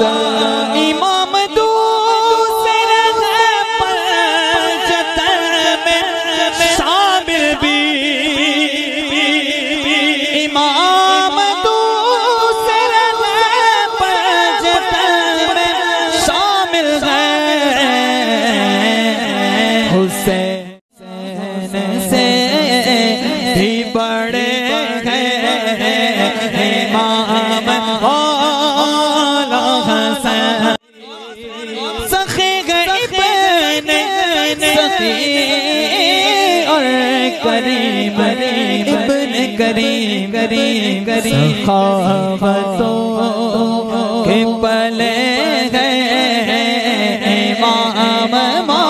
इमाम दूसरे पर जतन में शामिल भी इमाम दूसरे पर जतन में शामिल है। हुसैन से बड़े सखे और करे मरे इबन करे करे करे खाबतो के पले गए माम मा